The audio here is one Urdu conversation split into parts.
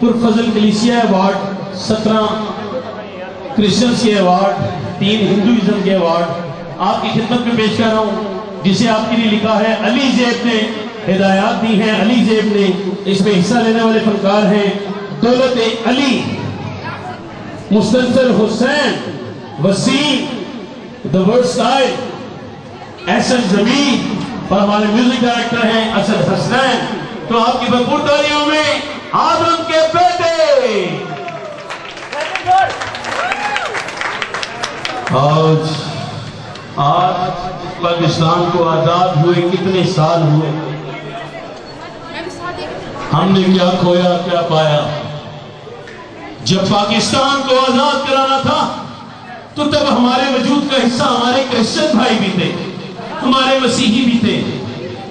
پرفضل کلیسیا ایوارڈ، سترہ کرسچنز کے ایوارڈ، تین ہندوازم کے ایوارڈ۔ آپ کی خدمت میں پیش کر رہا ہوں، جسے آپ کے لیے لکھا ہے، علی زیب نے ہدایات دی ہیں۔ علی زیب نے اس میں حصہ لینے والے فنکار ہیں۔ دولت علی، مستنصر حسین وسیم دا ورڈ سٹائل ایسن زمین۔ اور ہمارے میوزک ڈائریکٹر ہیں، اسد حسنین۔ تو آپ کی بھرپور تالیوں میں آدم کے بیٹے۔ آج آج پاکستان کو آزاد ہوئے کتنے سال ہوئے؟ ہم نے کیا کھویا، کیا پایا؟ جب پاکستان کو آزاد کرانا تھا، تو تب ہمارے وجود کا حصہ، ہمارے کرسچن بھائی بھی تھے، ہمارے مسیحی بھی تھے،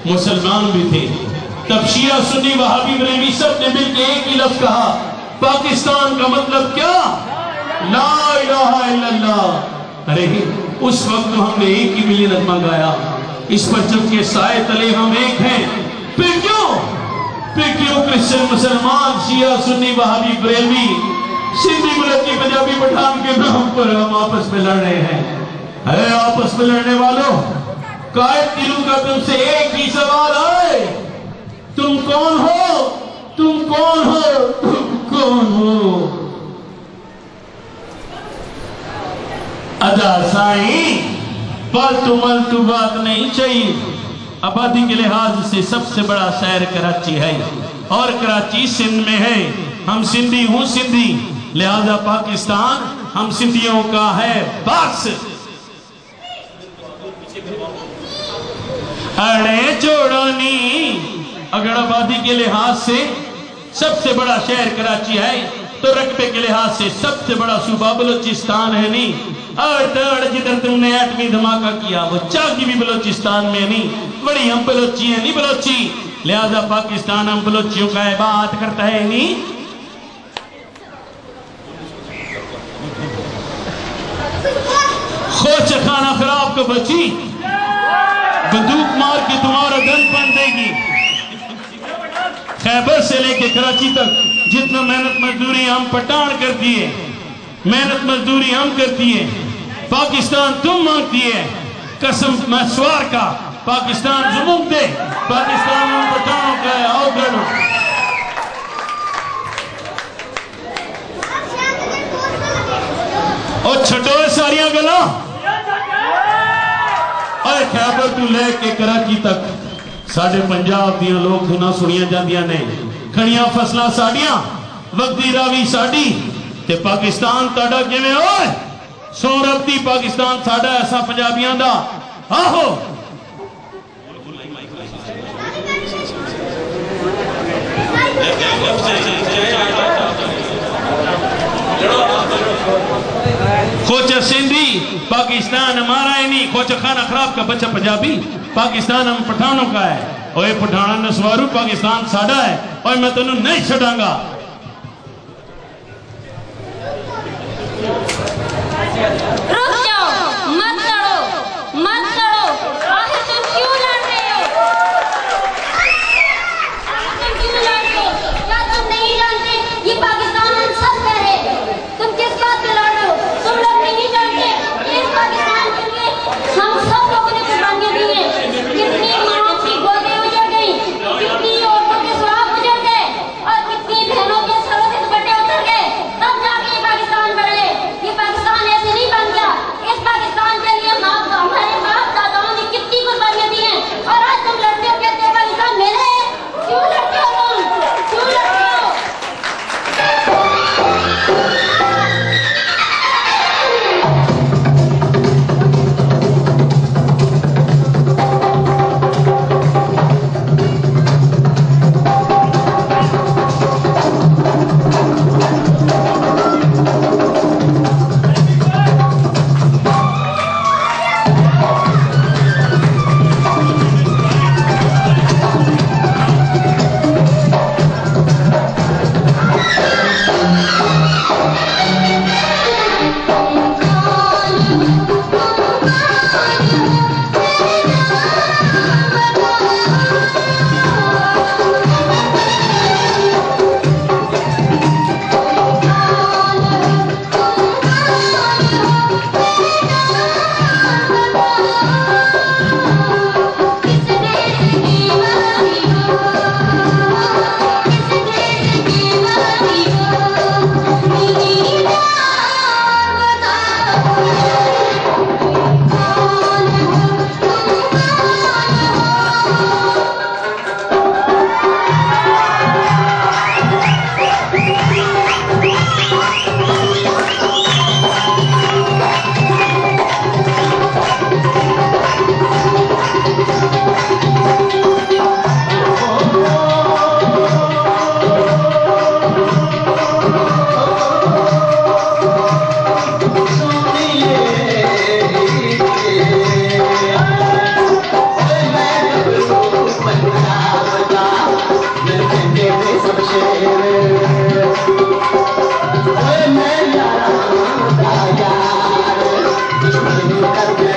مسلمان بھی تھے۔ تب شیعہ سنی وہابی بریوی سب نے مل کے ایک ہی لفظ کہا، پاکستان کا مطلب کیا؟ لا الہ الا اللہ۔ ارے، اس وقت ہم نے ایک ہی ملی نظمہ گایا اس پر جب کے سائے تلے ہم ایک ہیں۔ پھر کیوں؟ پھر کیوں کرسچن مسلمان شیعہ سنی وہابی بریلوی سندھی ملکی پنجابی پٹھان کے نام پر ہم آپس میں لڑ رہے ہیں۔ ارے، آپس میں لڑنے والوں، قائد دلوں کا تم سے ایک ہی سوال آئے۔ تم کون ہو؟ تم کون ہو؟ تم کون ہو؟ ادا سائیں، پالتو ملتو بات نہیں چاہیے۔ آبادی کے لحاظ سے سب سے بڑا شہر کراچی ہے۔ اور کراچی سندھ میں ہے۔ ہم سندھی ہوں سندھی۔ لہذا پاکستان ہم سندھیوں کا ہے بس اڑے چوڑانی اگر آبادی کے لحاظ سے سب سے بڑا شہر کراچی ہے، تو رقبے کے لحاظ سے سب سے بڑا صوبہ بلوچستان ہے نہیں اڑ تڑ جدھر تم نے ایٹمی دھماکہ کیا، وہ چاکی بھی بلوچستان میں نہیں بڑی ہم بلوچی ہیں نہیں بلوچی۔ لہذا پاکستان ہم بلوچیوں کا بات کرتا ہے نہیں خوچ خانہ خراب کو بچی۔ بندوق مار کے تمہارا دن بن دے گی۔ خیبر سے لے کے کراچی تک جتنا محنت مزدوری ہم پٹان کرتی ہے محنت مزدوری ہم کرتی ہے پاکستان تم مانگتی ہے قسم مسوار کا، پاکستان زمون دے پاکستان ہم پٹانوں کا ہے آؤ گڑو اور چھٹوئے ساریاں گلا اے خیبر تو لے کے کراچی تک۔ ساڑھے پنجاب دیا لوگ دھنا سنیا جاندیا نے کھڑیاں فصلہ ساڑیاں وقتی راوی ساڑی تے پاکستان تاڑا کیویں ہوئے سو ربتی پاکستان ساڑا ایسا پنجابیاں دا آہو خوچہ سندھی پاکستان ہمارا ہے نہیں خوچہ خانہ خراب کا بچہ پنجابی پاکستان ہم پٹھانوں کا ہے۔ اور یہ پٹھانا نسوارو پاکستان ساڑا ہے۔ اور میں تنہوں نہیں چھڑاں گا۔ Carmen.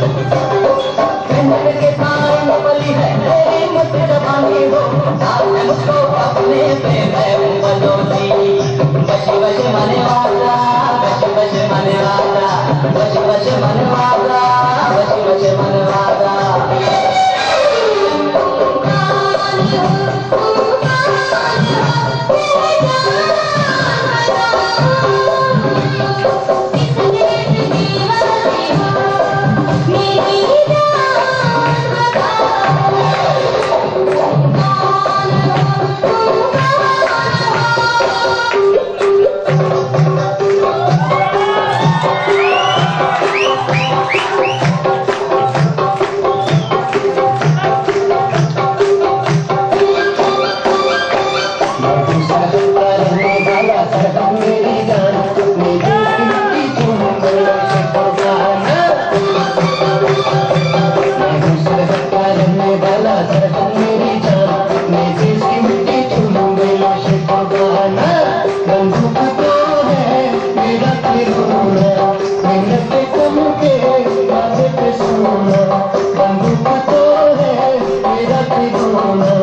Oh چلاش پگوانا بندو پتہ ہے میرا پھر سونا بندو پتہ ہے میرا پھر